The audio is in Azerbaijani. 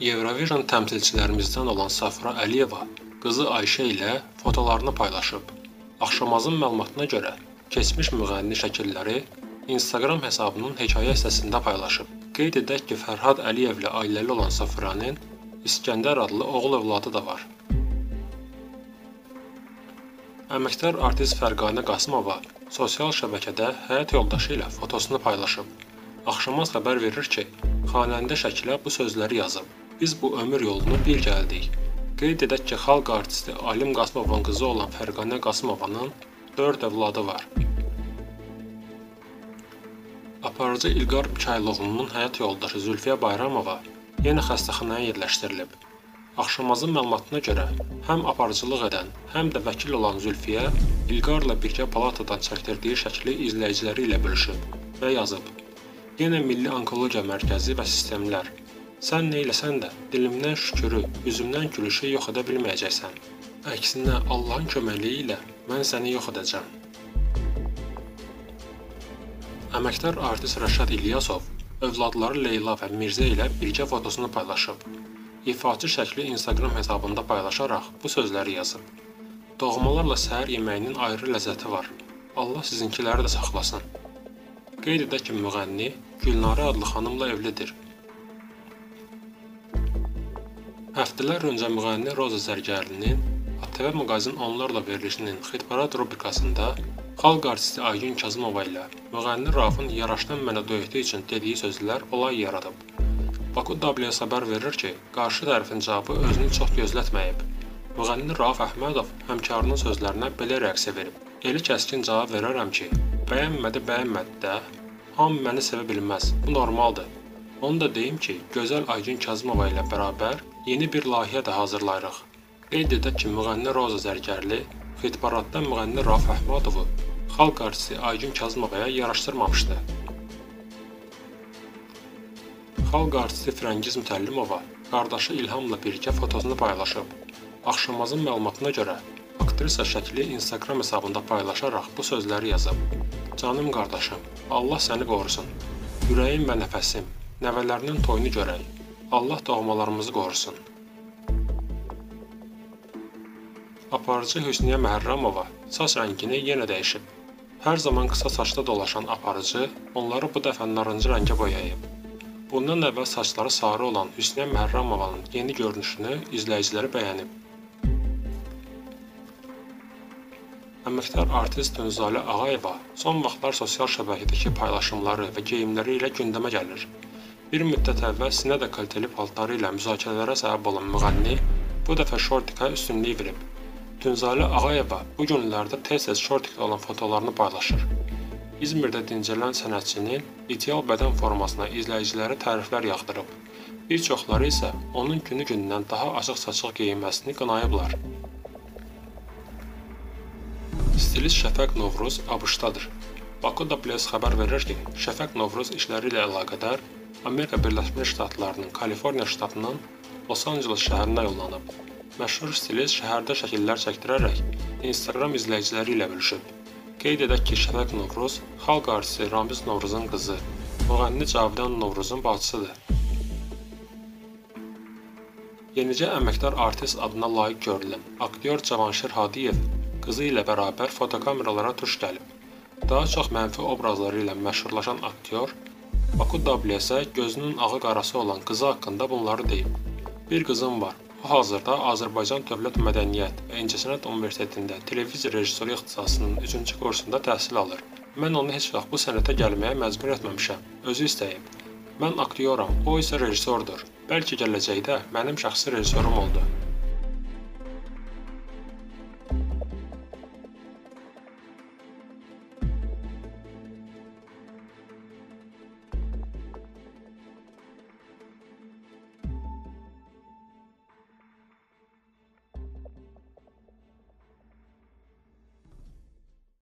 Eurovision təmsilçilərimizdən olan Safra Əliyeva qızı Ayşə ilə fotolarını paylaşıb. Axşamazın məlumatına görə keçmiş müğənni şəkilləri Instagram hesabının hekayə hissəsində paylaşıb. Qeyd edək ki, Fərhad Əliyevlə ailəli olan Safranın İskəndər adlı oğul övladı da var. Əməkdar artist Fərqanə Qasımova sosial şəbəkədə həyat yoldaşı ilə fotosunu paylaşıb. Axşamaz xəbər verir ki, xanəndə Şəkilə bu sözləri yazıb. Biz bu ömür yolunu bir gəldik. Qeyd edək ki, xalq artisti Alim Qasımovun qızı olan Fərqanə Qasımovanın 4 övladı var. Aparıcı İlqar Mikayılovunun həyat yoldaşı Zülfiyə Bayramova yenə xəstəxanaya yerləşdirilib. Axşamazın məlumatına görə həm aparıcılıq edən, həm də vəkil olan Zülfiyə İlqarla birgə palatadan çəkdirdiyi şəkli izləyiciləri ilə bölüşüb və yazıb: Yenə Milli Onkologiya Mərkəzi və sistemlər. Sən nə eləsən də dilimdən şükürü, üzümdən gülüşü yox edə bilməyəcəksən. Əksinə Allahın köməkliyi ilə mən səni yox edəcəm. Əməkdar artist Rəşad İlyasov övladları Leyla və Mirzə ilə birgə fotosunu paylaşıb. İfaçı şəkli Instagram hesabında paylaşaraq bu sözləri yazıb. Doğmalarla səhər yeməyinin ayrı ləzzəti var. Allah sizinkiləri də saxlasın. Qeyd edək ki, müğənni Gülnarə adlı xanımla evlidir. Həftələr öncə müğənni Roza Zərgərlinin ATV maqazin onlarla verilişinin Xitparat rubrikasında xalq artisti Aygün Kazımova ilə müğənni Rafın yaraşdan mənə döyütü üçün dediyi sözlər olay yaradıb. Baku WS xəbər verir ki, qarşı tərəfin cavabı özünü çox gözlətməyib. Müğənni Rauf Əhmədov həmkarının sözlərinə belə reaksiya verib. Eli kəskin cavab verərəm ki, bəyənmədi, bəyənmədi də, hamı məni sevə bilməz. Bu normaldır. Onu da deyim ki, gözəl Aygün Kazımova ilə bərabər yeni bir layihə də hazırlayırıq. Qeyd edək ki, müğənni Roza Zərgərli Xitbaratda müğənni Rauf Əhmədovu xalq artisti Aygün Kazımovaya yaraşdırmamışdı. Xalq artisti Frəngiz Mütəllimova qardaşı İlhamla birgə fotosunu paylaşıb. Axşamazın məlumatına görə aktrisa şəkli Instagram hesabında paylaşaraq bu sözləri yazıb. Canım qardaşım, Allah səni qorusun. Ürəyim və nəfəsim, nəvələrinin toyunu görək. Allah doğmalarımızı qorusun. Aparıcı Hüsniyə Məhərrəmova saç rəngini yenə dəyişib. Hər zaman qısa saçda dolaşan aparıcı onları bu dəfə narıncı rəngə boyayıb. Bundan əvvəl saçları sarı olan Hüsniyə Məhərrəmovanın yeni görünüşünü izləyiciləri bəyənib. Əməkdar artist Tünzalə Ağayeva son vaxtlar sosial şəbəkədəki paylaşımları və geyimləri ilə gündəmə gəlir. Bir müddət əvvəl sinə dekolteli paltarı ilə müzakirələrə səbəb olan müğənni bu dəfə şortika üstünlük verib. Tünzalə Ağayeva bu günlərdə tez-tez şortikdə olan fotolarını paylaşır. İzmirdə dincələn sənətçinin ideal bədən formasına izləyiciləri təriflər yağdırıb. Bir çoxları isə onun günü-gündən daha açıq-saçıq geyinməsini qınayıblar. Stilist Şəfəq Novruz ABŞ-dadır. Baku WS xəbər verir ki, Şəfəq Novruz işləri ilə əlaqədar Amerika Birləşmiş Ştatlarının Kaliforniya ştatının Los Anceles şəhərinə yollanıb. Məşhur stilist şəhərdə şəkillər çəkdirərək Instagram izləyiciləri ilə bölüşüb. Qeyd edək ki, Şəfəq Novruz xalq artisti Ramiz Novruzun qızı, müğənni Cavidan Novruzun bacısıdır. Yenicə əməkdar artist adına layiq görülən aktyor Cavanşir Hadiyev qızı ilə bərabər fotokameralara tuş gəlib. Daha çox mənfi obrazları ilə məşhurlaşan aktyor Baku WS gözünün ağı qarası olan qızı haqqında bunları deyib. Bir qızım var. O hazırda Azərbaycan Dövlət Mədəniyyət və İncəsənət Universitetində televiziya rejissoru ixtisasının 3-cü kursunda təhsil alır. Mən onu heç vaxt bu sənətə gəlməyə məcbur etməmişəm. Özü istəyib. Mən aktyoram, o isə rejissordur. Bəlkə gələcəkdə mənim şəxsi rejissorum oldu.